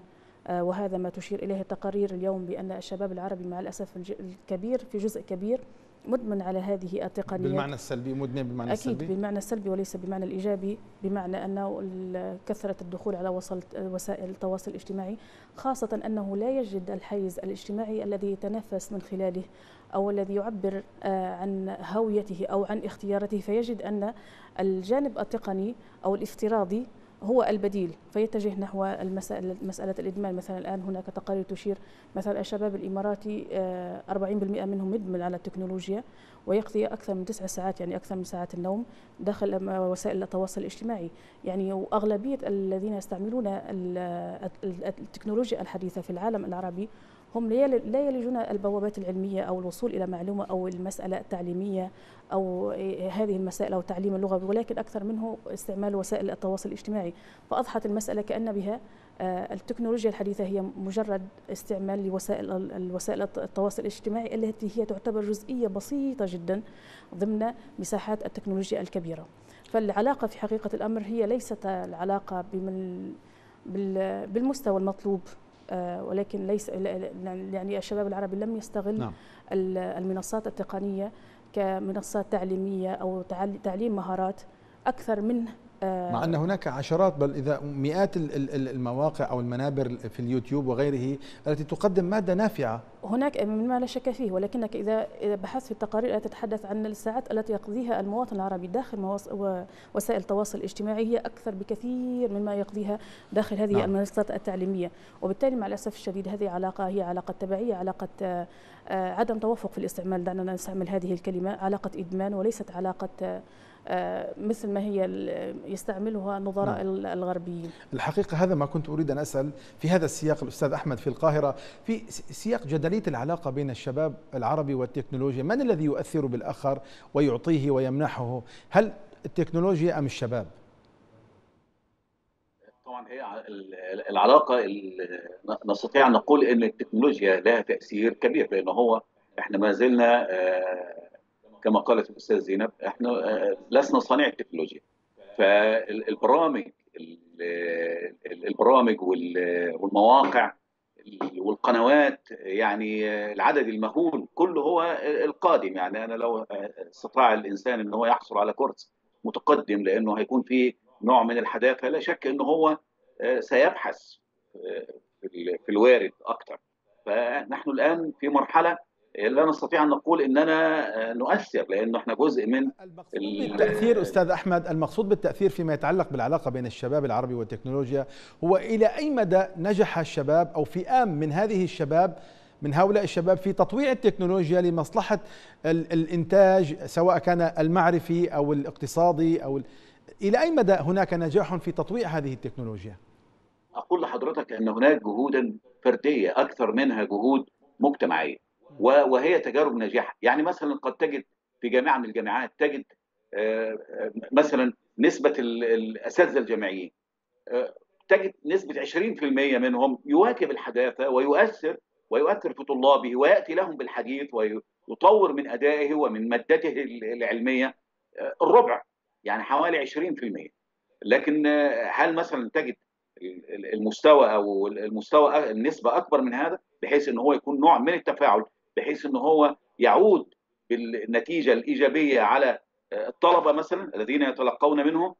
وهذا ما تشير إليه التقارير اليوم بأن الشباب العربي مع الأسف الكبير في جزء كبير مدمن على هذه التقنيات بالمعنى السلبي مدمن بالمعنى أكيد السلبي؟ بالمعنى السلبي وليس بالمعنى الإيجابي بمعنى أنه كثرة الدخول على وسائل التواصل الاجتماعي خاصة أنه لا يجد الحيز الاجتماعي الذي يتنفس من خلاله أو الذي يعبر عن هويته أو عن اختيارته فيجد أن الجانب التقني أو الافتراضي هو البديل فيتجه نحو مسألة الإدمان. مثلا الآن هناك تقارير تشير مثلا الشباب الإماراتي 40% منهم مدمن على التكنولوجيا ويقضي أكثر من تسع ساعات يعني أكثر من ساعات النوم داخل وسائل التواصل الاجتماعي. يعني وأغلبية الذين يستعملون التكنولوجيا الحديثة في العالم العربي هم لا يلجون البوابات العلمية أو الوصول إلى معلومة أو المسألة التعليمية أو هذه المسائل أو تعليم اللغة ولكن أكثر منه استعمال وسائل التواصل الاجتماعي. فأضحت المسألة كأن بها التكنولوجيا الحديثة هي مجرد استعمال لوسائل الوسائل التواصل الاجتماعي التي هي تعتبر جزئية بسيطة جدا ضمن مساحات التكنولوجيا الكبيرة. فالعلاقة في حقيقة الأمر هي ليست العلاقة بالمستوى المطلوب ولكن ليس يعني الشباب العربي لم يستغل نعم. المنصات التقنية كمنصات تعليمية أو تعليم مهارات أكثر من آه، مع أن هناك عشرات بل إذا مئات المواقع أو المنابر في اليوتيوب وغيره التي تقدم مادة نافعة هناك مما لا شك فيه ولكنك إذا بحثت في التقارير التي تتحدث عن الساعات التي يقضيها المواطن العربي داخل وسائل التواصل الاجتماعي هي أكثر بكثير مما يقضيها داخل هذه نعم. المنصات التعليمية وبالتالي مع الأسف الشديد هذه علاقة هي علاقة تبعية علاقة آه، عدم توافق في الاستعمال دعنا نستعمل هذه الكلمة علاقة إدمان وليست علاقة آه، مثل ما هي يستعملها النظراء نعم. الغربيين. الحقيقة هذا ما كنت أريد أن أسأل في هذا السياق الأستاذ أحمد في القاهرة في سياق جدلية العلاقة بين الشباب العربي والتكنولوجيا من الذي يؤثر بالآخر ويعطيه ويمنحه؟ هل التكنولوجيا أم الشباب؟ طبعا هي العلاقة نستطيع أن نقول إن التكنولوجيا لها تأثير كبير لأنه هو إحنا ما زلنا آه، كما قالت الاستاذ زينب إحنا آه، لسنا صانع التكنولوجيا. فالبرامج البرامج والمواقع والقنوات يعني العدد المهول كله هو القادم. يعني أنا لو استطاع الإنسان إن هو يحصل على كورس متقدم لأنه هيكون في نوع من الحداثة لا شك إنه هو آه، سيبحث آه، في الوارد أكثر فنحن الآن في مرحلة لا نستطيع أن نقول إننا آه، نؤثر لأنه إحنا جزء من المقصود بالتأثير أستاذ أحمد المقصود بالتأثير فيما يتعلق بالعلاقة بين الشباب العربي والتكنولوجيا هو إلى أي مدى نجح الشباب أو فئام من هذه الشباب من هؤلاء الشباب في تطويع التكنولوجيا لمصلحة الإنتاج سواء كان المعرفي أو الاقتصادي أو إلى أي مدى هناك نجاح في تطويع هذه التكنولوجيا؟ أقول لحضرتك أن هناك جهودا فردية أكثر منها جهود مجتمعية وهي تجارب ناجحة. يعني مثلا قد تجد في جامعه من الجامعات تجد آه، آه، مثلا نسبة الأساتذة الجامعيين آه، تجد نسبة 20% منهم يواكب الحداثة ويؤثر ويؤثر في طلابه ويأتي لهم بالحديث ويطور من أدائه ومن مادته العلمية الربع يعني حوالي 20% لكن هل مثلا تجد المستوى أو المستوى النسبة أكبر من هذا؟ بحيث إن هو يكون نوع من التفاعل بحيث إن هو يعود بالنتيجة الإيجابية على آه، الطلبة مثلا الذين يتلقون منهم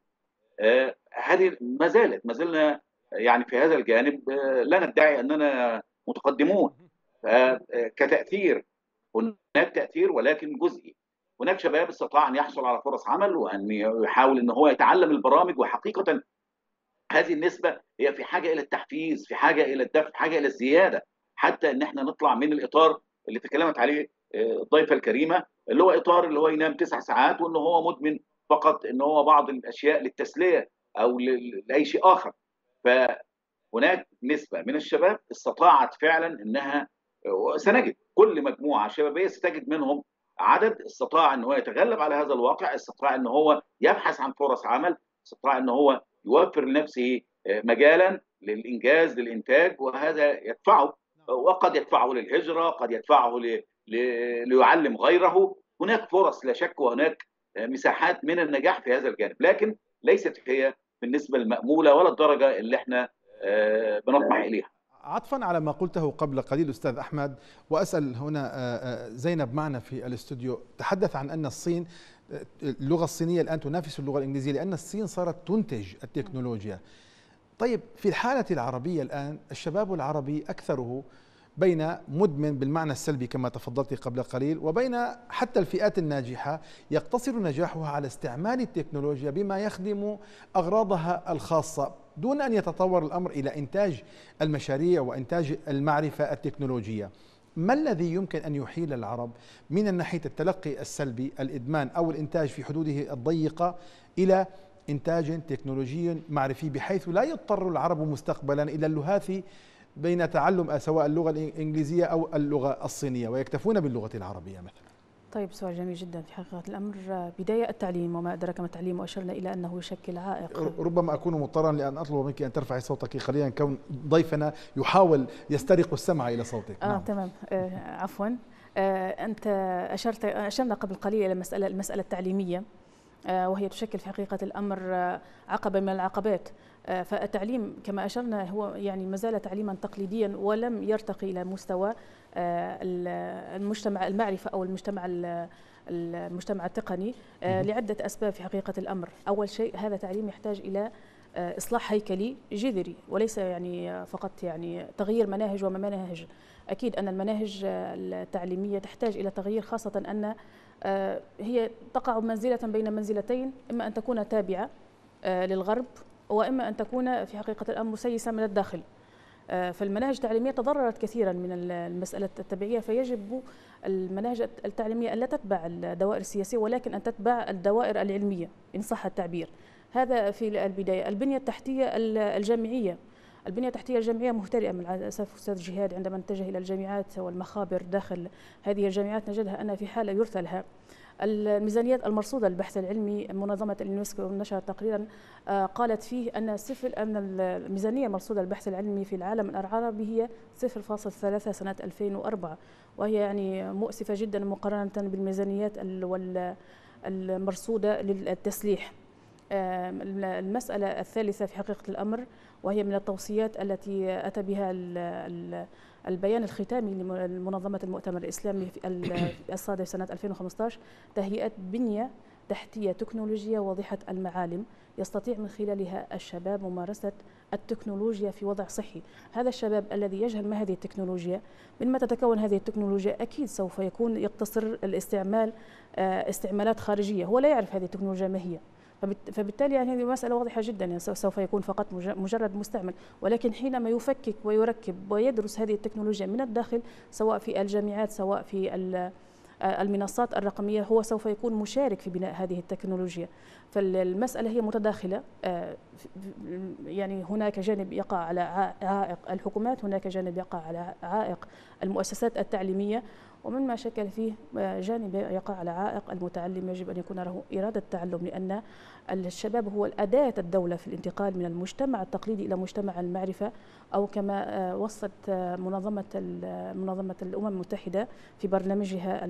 آه، هذه ما زالت ما زلنا يعني في هذا الجانب آه، لا ندعي أننا متقدمون. كتأثير هناك تأثير ولكن جزئي. هناك شباب استطاع أن يحصل على فرص عمل وأن يحاول إن هو يتعلم البرامج وحقيقة هذه النسبة هي في حاجة إلى التحفيز في حاجة إلى الدفع في حاجة إلى الزيادة. حتى إن إحنا نطلع من الإطار اللي تكلمت عليه آه، الضيفة الكريمة اللي هو إطار اللي هو ينام تسع ساعات وان هو مدمن فقط إن هو بعض الأشياء للتسلية أو لأي شيء آخر. فهناك نسبة من الشباب استطاعت فعلا إنها سنجد. كل مجموعة شبابية ستجد منهم عدد استطاع إن هو يتغلب على هذا الواقع استطاع إن هو يبحث عن فرص عمل استطاع إن هو يوفر لنفسه آه، مجالا للإنجاز للإنتاج وهذا يدفعه وقد يدفعه للهجرة قد يدفعه ليعلم غيره. هناك فرص لا شك وهناك مساحات من النجاح في هذا الجانب لكن ليست هي بالنسبة المأمولة ولا الدرجة اللي إحنا آه، بنطمح إليها. عطفا على ما قلته قبل قليل أستاذ أحمد وأسأل هنا آه، آه، زينب معنا في الاستوديو. تحدث عن أن الصين اللغة الصينية الآن تنافس اللغة الإنجليزية لأن الصين صارت تنتج التكنولوجيا. طيب في الحالة العربية الآن الشباب العربي أكثره بين مدمن بالمعنى السلبي كما تفضلت قبل قليل وبين حتى الفئات الناجحة يقتصر نجاحها على استعمال التكنولوجيا بما يخدم أغراضها الخاصة. دون أن يتطور الأمر إلى إنتاج المشاريع وإنتاج المعرفة التكنولوجية ما الذي يمكن أن يحيل العرب من الناحية التلقي السلبي الإدمان أو الإنتاج في حدوده الضيقة إلى إنتاج تكنولوجي معرفي بحيث لا يضطر العرب مستقبلا إلى اللهاث بين تعلم سواء اللغة الإنجليزية أو اللغة الصينية ويكتفون باللغة العربية مثلا. طيب سؤال جميل جدا في حقيقة الأمر. بداية التعليم وما أدرك ما التعليم وأشرنا إلى أنه يشكل عائق. ربما أكون مضطرا لأن أطلب منك أن ترفعي صوتك قليلا كون ضيفنا يحاول يسترق السمع إلى صوتك. آه نعم. تمام. آه عفوا. آه أنت أشرت أشرنا قبل قليل إلى المسألة المسألة التعليمية. وهي تشكل في حقيقة الأمر آه، عقبة من العقبات. آه، فالتعليم كما أشرنا هو يعني ما زال تعليما تقليديا ولم يرتقي إلى مستوى المجتمع المعرفة أو المجتمع المجتمع التقني لعدة أسباب في حقيقة الأمر. أول شيء هذا تعليم يحتاج إلى إصلاح هيكلي جذري وليس يعني فقط يعني تغيير مناهج ومناهج. أكيد أن المناهج التعليمية تحتاج إلى تغيير خاصة أن هي تقع منزلة بين منزلتين إما أن تكون تابعة للغرب وإما أن تكون في حقيقة الأمر مسيسة من الداخل. آه، فالمناهج التعليمية تضررت كثيرا من المسألة التبعية فيجب المناهج التعليمية الا تتبع الدوائر السياسية ولكن أن تتبع الدوائر العلمية إن صح التعبير. هذا في البداية. البنية التحتية الجامعية. البنية التحتية الجامعية مهترئة من الأسف أستاذ جهاد عندما نتجه إلى الجامعات والمخابر داخل هذه الجامعات نجدها أنها في حالة يرثى لها الميزانيات المرصودة للبحث العلمي منظمة اليونسكو نشرت تقريرا آه، قالت فيه أن صفر أن الميزانية المرصودة للبحث العلمي في العالم العربي هي 0.3 سنة 2004 وهي يعني مؤسفة جدا مقارنة بالميزانيات المرصودة للتسليح. المسألة الثالثة في حقيقة الأمر وهي من التوصيات التي أتى بها البيان الختامي لمنظمة المؤتمر الإسلامي الصادر سنة 2015 تهيئة بنية تحتية تكنولوجيا واضحة المعالم يستطيع من خلالها الشباب ممارسة التكنولوجيا في وضع صحي. هذا الشباب الذي يجهل ما هذه التكنولوجيا من ما تتكون هذه التكنولوجيا أكيد سوف يكون يقتصر الاستعمال آه، استعمالات خارجية. هو لا يعرف هذه التكنولوجيا ما هي. فبالتالي يعني هذه مسألة واضحة جدا يعني سوف يكون فقط مجرد مستعمل. ولكن حينما يفكك ويركب ويدرس هذه التكنولوجيا من الداخل سواء في الجامعات سواء في المنصات الرقمية هو سوف يكون مشارك في بناء هذه التكنولوجيا. فالمسألة هي متداخلة يعني هناك جانب يقع على عائق الحكومات هناك جانب يقع على عائق المؤسسات التعليمية. ومن ما شكل فيه جانب يقع على عائق المتعلم يجب أن يكون له إرادة تعلم لأن الشباب هو الأداة الدولة في الانتقال من المجتمع التقليدي إلى مجتمع المعرفة أو كما وصت منظمة منظمة الأمم المتحدة في برنامجها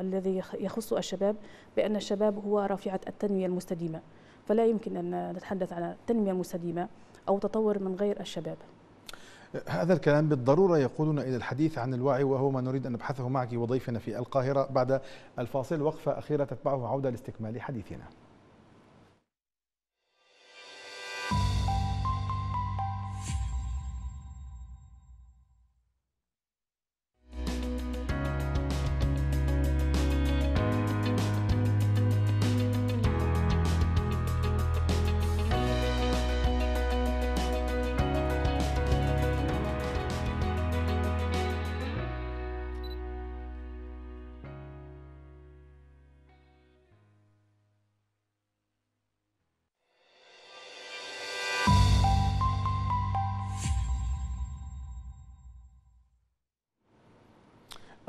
الذي يخص الشباب بأن الشباب هو رافعة التنمية المستديمة. فلا يمكن أن نتحدث عن التنمية المستديمة أو تطور من غير الشباب. هذا الكلام بالضرورة يقودنا إلى الحديث عن الوعي وهو ما نريد أن نبحثه معك وضيفنا في القاهرة بعد الفاصل. وقفة أخيرة تتبعه عودة لاستكمال حديثنا.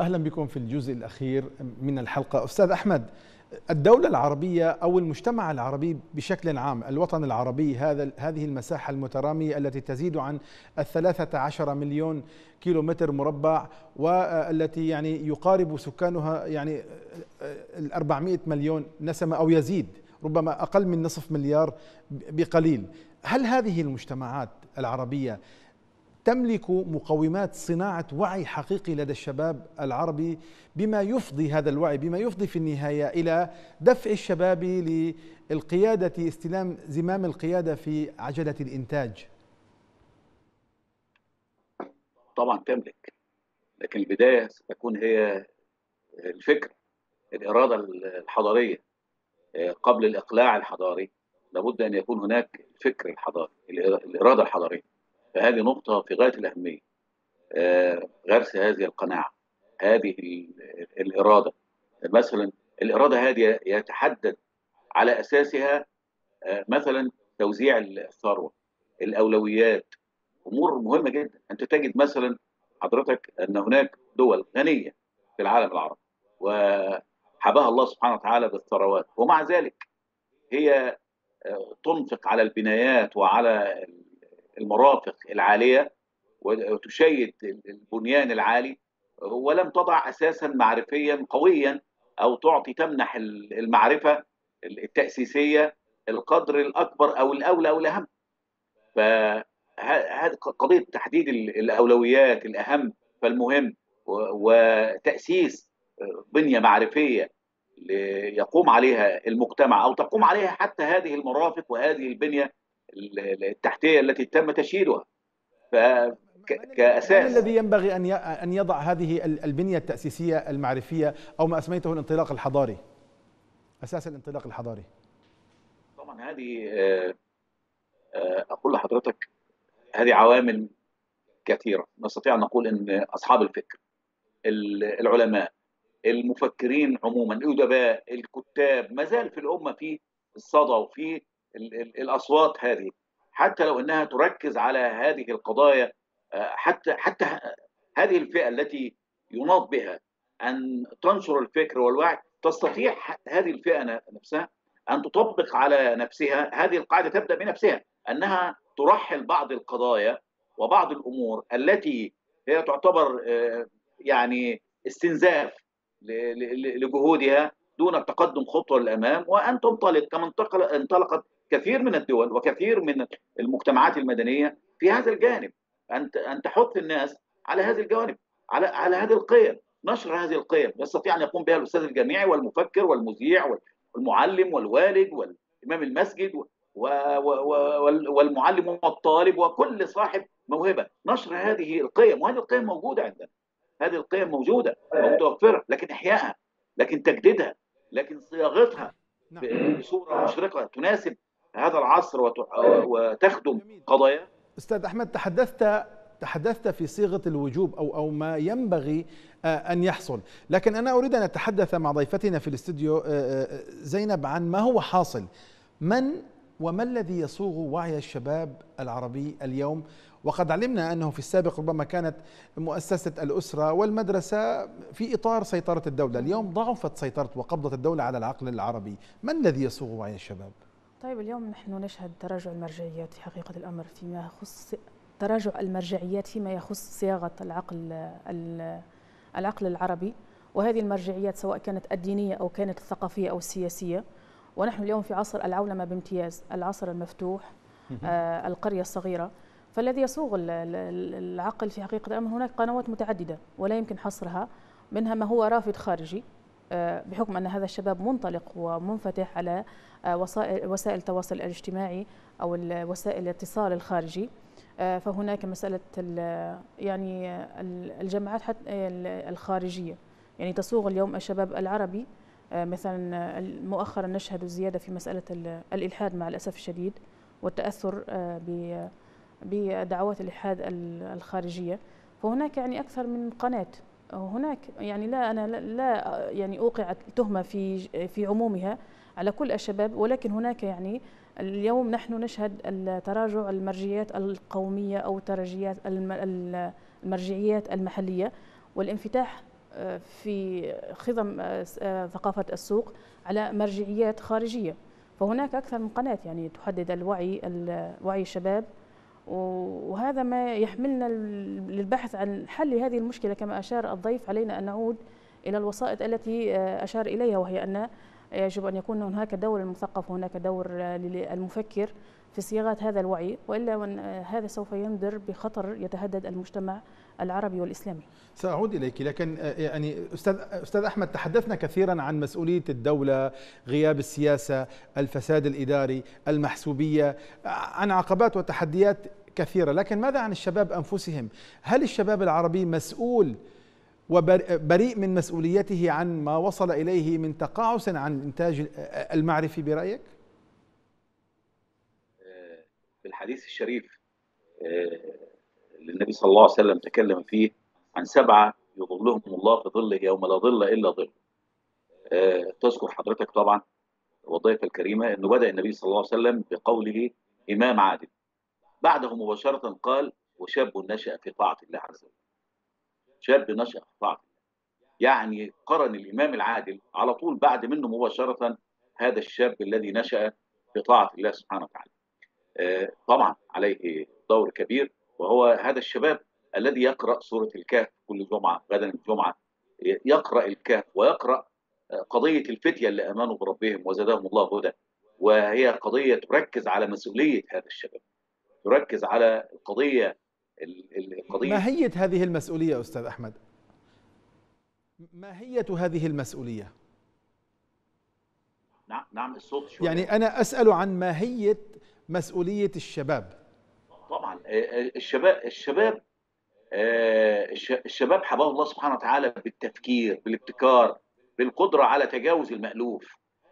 أهلا بكم في الجزء الأخير من الحلقة. أستاذ أحمد الدولة العربية أو المجتمع العربي بشكل عام الوطن العربي هذا هذه المساحة المترامية التي تزيد عن الثلاثة عشر مليون كيلو متر مربع والتي يعني يقارب سكانها يعني الأربعمائة مليون نسمة أو يزيد ربما أقل من نصف مليار بقليل. هل هذه المجتمعات العربية تملك مقومات صناعة وعي حقيقي لدى الشباب العربي بما يفضي هذا الوعي بما يفضي في النهاية إلى دفع الشباب للقيادة استلام زمام القيادة في عجلة الإنتاج. طبعا تملك لكن البداية ستكون هي الفكر الإرادة الحضارية. قبل الإقلاع الحضاري لابد أن يكون هناك الفكر الحضاري الإرادة الحضارية. فهذه نقطة في غاية الأهمية. آه، غرس هذه القناعة هذه الإرادة. مثلا الإرادة هذه يتحدد على أساسها آه، مثلا توزيع الثروة الأولويات. أمور مهمة جدا. أنت تجد مثلا حضرتك أن هناك دول غنية في العالم العربي وحباها الله سبحانه وتعالى بالثروات ومع ذلك هي آه، تنفق على البنايات وعلى المرافق العالية وتشيد البنيان العالي ولم تضع أساسا معرفيا قويا أو تعطي تمنح المعرفة التأسيسية القدر الأكبر أو الأولى أو الأهم. فهذه قضية تحديد الأولويات الأهم فالمهم وتأسيس بنية معرفية يقوم عليها المجتمع أو تقوم عليها حتى هذه المرافق وهذه البنية التحتية التي تم تشييدها. كأساس. من الذي ينبغي أن أن يضع هذه البنية التأسيسية المعرفية أو ما أسميته الانطلاق الحضاري؟ أساس الانطلاق الحضاري. طبعا هذه آه، آه، أقول لحضرتك هذه عوامل كثيرة. نستطيع أن نقول إن أصحاب الفكر العلماء المفكرين عموما الأدباء الكتاب ما زال في الأمة في الصدى وفي الأصوات هذه حتى لو إنها تركز على هذه القضايا آه، حتى حتى هذه الفئة التي يناط بها أن تنشر الفكر والوعي تستطيع هذه الفئة نفسها أن تطبق على نفسها هذه القاعدة تبدأ بنفسها أنها ترحل بعض القضايا وبعض الأمور التي هي تعتبر آه، يعني استنزاف لجهودها دون التقدم خطوة للأمام وأن تنطلق كما انطلقت كثير من الدول وكثير من المجتمعات المدنية في هذا الجانب. أن أن تحث الناس على هذه الجوانب على على هذه القيم نشر هذه القيم. يستطيع أن يقوم بها الأستاذ الجامعي والمفكر والمذيع والمعلم والوالد والإمام المسجد والمعلم والطالب وكل صاحب موهبة. نشر هذه القيم وهذه القيم موجودة عندنا. هذه القيم موجودة. ومتوفره لكن إحيائها لكن تجديدها لكن صياغتها نعم. بصورة مشرقة تناسب هذا العصر وتخدم قضايا. أستاذ أحمد تحدثت تحدثت في صيغة الوجوب أو أو ما ينبغي آه، أن يحصل، لكن أنا أريد أن أتحدث مع ضيفتنا في الاستوديو آه، آه، زينب عن ما هو حاصل. من وما الذي يصوغ وعي الشباب العربي اليوم؟ وقد علمنا أنه في السابق ربما كانت مؤسسة الأسرة والمدرسة في إطار سيطرة الدولة، اليوم ضعفت سيطرة وقبضة الدولة على العقل العربي، من الذي يصوغ وعي الشباب؟ طيب اليوم نحن نشهد تراجع المرجعيات في حقيقة الأمر فيما يخص تراجع المرجعيات فيما يخص صياغة العقل العقل العربي. وهذه المرجعيات سواء كانت الدينية أو كانت الثقافية أو السياسية. ونحن اليوم في عصر العولمة بامتياز العصر المفتوح آه القرية الصغيرة. فالذي يصوغ العقل في حقيقة الأمر هناك قنوات متعددة ولا يمكن حصرها منها ما هو رافد خارجي. بحكم أن هذا الشباب منطلق ومنفتح على آه، وسائل وسائل التواصل الاجتماعي أو وسائل الاتصال الخارجي. آه، فهناك مسألة يعني الجماعات حتى الخارجية. يعني تصوغ اليوم الشباب العربي مثلا مؤخرا نشهد زيادة في مسألة الإلحاد مع الأسف الشديد والتأثر بدعوات الإلحاد الخارجية. فهناك يعني أكثر من قناة هناك يعني لا أنا لا يعني اوقع التهمه في في عمومها على كل الشباب ولكن هناك يعني اليوم نحن نشهد تراجع المرجعيات القومية أو تراجعيات المرجعيات المحلية والانفتاح آه، في خضم آه، آه، ثقافة السوق على مرجعيات خارجية. فهناك أكثر من قناة يعني تحدد الوعي وعي الشباب وهذا ما يحملنا للبحث عن حل هذه المشكلة كما أشار الضيف علينا أن نعود إلى الوسائط التي آه، أشار إليها وهي أن يجب أن يكون هناك دور المثقف وهناك دور للمفكر. في صياغة هذا الوعي وإلا آه، هذا سوف ينذر بخطر يتهدد المجتمع العربي والإسلامي. سأعود إليك لكن آه، يعني أستاذ, أستاذ أحمد تحدثنا كثيرا عن مسؤولية الدولة غياب السياسة الفساد الإداري المحسوبية عن عقبات وتحديات كثيرة. لكن ماذا عن الشباب أنفسهم؟ هل الشباب العربي مسؤول وبريء من مسؤوليته عن ما وصل إليه من تقاعس عن الإنتاج المعرفي برأيك؟ في الحديث الشريف اللي النبي صلى الله عليه وسلم تكلم فيه عن سبعة يظلهم الله في ظله يوم لا ظل إلا ظل تذكر حضرتك طبعا والضيفة الكريمة أنه بدأ النبي صلى الله عليه وسلم بقوله إمام عادل. بعده مباشرة قال وشاب نشأ في طاعة الله عز وجل. شاب نشأ في طاعة الله. يعني قرن الإمام العادل على طول بعد منه مباشرة هذا الشاب الذي نشأ في طاعة الله سبحانه وتعالى. آه، طبعا عليه دور كبير وهو هذا الشباب الذي يقرأ سورة الكهف كل جمعة غدا الجمعة يقرأ الكهف ويقرأ آه، قضية الفتية اللي آمنوا بربهم وزادهم الله هدى. وهي قضية تركز على مسؤولية هذا الشباب تركز على القضية القضية ماهيه هذه المسؤولية أستاذ أحمد؟ ماهيه هذه المسؤولية؟ نعم نعم الصوت شوية. يعني أنا أسأل عن ماهيه مسؤولية الشباب. طبعا آه، آه، الشباب الشباب آه، الش- الشباب حباه الله سبحانه وتعالى بالتفكير بالابتكار بالقدرة على تجاوز المألوف.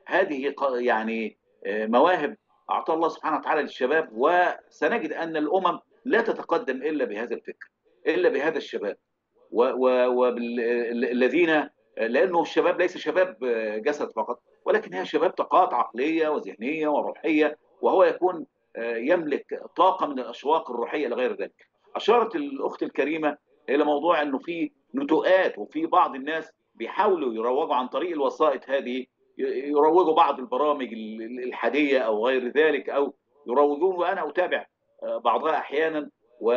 هذه يعني مواهب اعطاها الله سبحانه وتعالى للشباب وسنجد أن الأمم لا تتقدم إلا بهذا الفكر إلا بهذا الشباب. والذين لأنه الشباب ليس شباب جسد فقط ولكن هي شباب طاقات عقلية وذهنية وروحية وهو يكون آه، يملك طاقة من الأشواق الروحية لغير ذلك. أشارت الأخت الكريمة إلى موضوع إنه في نتوءات وفي بعض الناس بيحاولوا يروجوا عن طريق الوسائط هذه يروجوا بعض البرامج ال- ال- الحاديه أو غير ذلك أو يروجون وأنا أتابع آه، بعضها أحيانا و...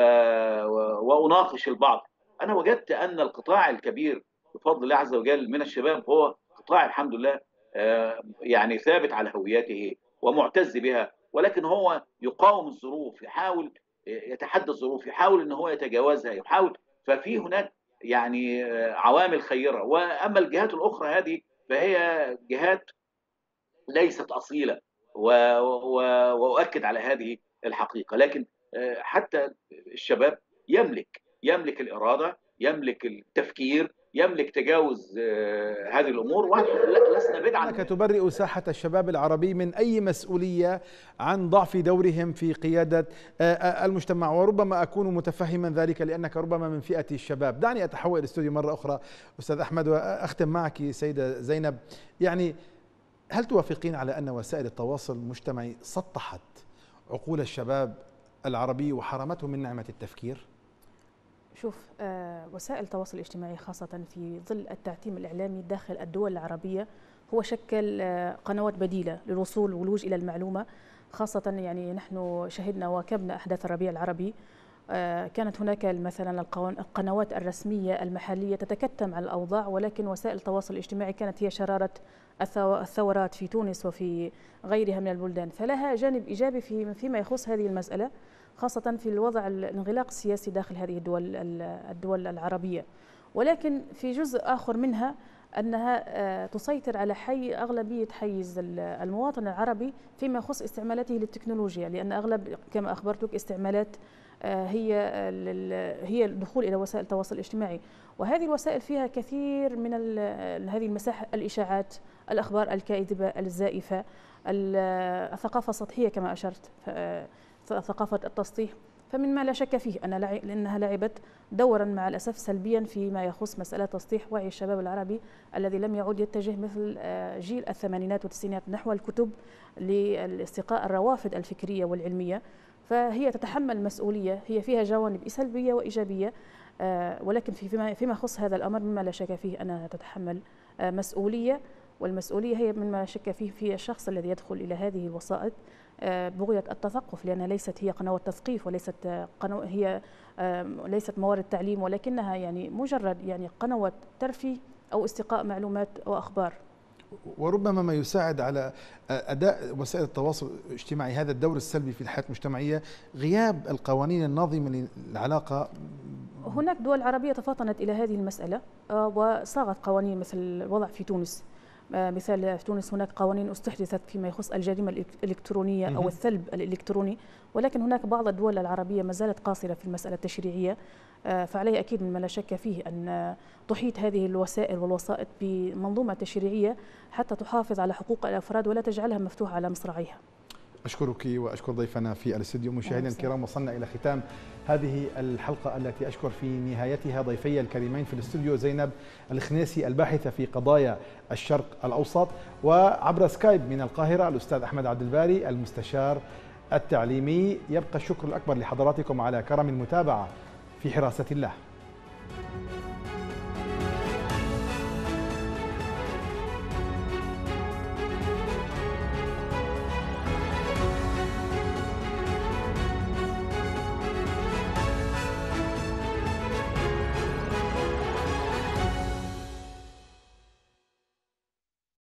و... وأناقش البعض. أنا وجدت أن القطاع الكبير بفضل الله عز وجل من الشباب هو قطاع الحمد لله آه، يعني ثابت على هويته ومعتز بها ولكن هو يقاوم الظروف يحاول يتحدى الظروف يحاول إن هو يتجاوزها يحاول ففي هناك يعني عوامل خيرة. وأما الجهات الأخرى هذه فهي جهات ليست أصيلة وأؤكد على هذه الحقيقة. لكن حتى الشباب يملك يملك الإرادة يملك التفكير يملك تجاوز آه، هذه الأمور ولسنا بدعا إنك تبرئ ساحة الشباب العربي من أي مسؤولية عن ضعف دورهم في قيادة آه، آه، المجتمع. وربما أكون متفهما ذلك لأنك ربما من فئة الشباب. دعني أتحول الاستوديو مرة أخرى. أستاذ أحمد وأختم معك سيدة زينب. يعني هل توافقين على أن وسائل التواصل المجتمعي سطحت عقول الشباب العربي وحرمتهم من نعمة التفكير؟ شوف آه، وسائل التواصل الاجتماعي خاصة في ظل التعتيم الإعلامي داخل الدول العربية هو شكل آه، قنوات بديلة للوصول والولوج إلى المعلومة خاصة يعني نحن شهدنا وواكبنا أحداث الربيع العربي. آه، كانت هناك مثلا القنوات الرسمية المحلية تتكتم على الأوضاع ولكن وسائل التواصل الاجتماعي كانت هي شرارة الثو- الثورات في تونس وفي غيرها من البلدان. فلها جانب إيجابي في فيما يخص هذه المسألة. خاصة في الوضع الانغلاق السياسي داخل هذه الدول الدول العربية. ولكن في جزء آخر منها أنها آه، تسيطر على حي أغلبية حيز ال- المواطن العربي فيما يخص استعمالاته للتكنولوجيا. لأن أغلب كما أخبرتك استعمالات آه، هي هي الدخول إلى وسائل التواصل الاجتماعي. وهذه الوسائل فيها كثير من هذه المساحة الإشاعات الأخبار الكاذبة الزائفة ال- الثقافة السطحية كما آه، ثقافة التسطيح فمن ما لا شك فيه أن لأنها لعبت دورا مع الأسف سلبيا فيما يخص مسألة تسطيح وعي الشباب العربي الذي لم يعد يتجه مثل آه، جيل الثمانينات والتسعينات نحو الكتب لاستقاء الروافد الفكرية والعلمية. فهي تتحمل مسؤولية هي فيها جوانب سلبية وإيجابية آه، ولكن في- فيما فيما يخص هذا الأمر مما لا شك فيه أنها تتحمل آه، مسؤولية والمسؤولية هي مما لا شك فيه في الشخص الذي يدخل إلى هذه الوسائط. بغية التثقف لأنها ليست هي قنوات تثقيف وليست آه، قنو هي ليست موارد تعليم ولكنها يعني مجرد يعني قنوات ترفيه أو استقاء معلومات وأخبار وربما ما يساعد على أداء وسائل التواصل الاجتماعي هذا الدور السلبي في الحياة المجتمعية غياب القوانين الناظمة للعلاقة. هناك دول عربية تفاطنت إلى هذه المسألة آه، وصاغت قوانين مثل الوضع في تونس. آه، مثال في تونس هناك قوانين استحدثت فيما يخص الجريمة الإلك- الإلكترونية. أو الثلب الإلكتروني ولكن هناك بعض الدول العربية ما زالت قاصرة في المسألة التشريعية آه، فعليه أكيد مما لا شك فيه أن آه، تحيط هذه الوسائل والوسائط بمنظومة تشريعية حتى تحافظ على حقوق الأفراد ولا تجعلها مفتوحة على مصراعيها أشكرك وأشكر ضيفنا في الاستوديو مشاهدينا الكرام وصلنا إلى ختام هذه الحلقة التي أشكر في نهايتها ضيفي الكريمين في الاستوديو زينب الخنيسي الباحثة في قضايا الشرق الأوسط وعبر سكايب من القاهرة الأستاذ أحمد عبد الباري المستشار التعليمي. يبقى الشكر الأكبر لحضراتكم على كرم المتابعة في حراسة الله.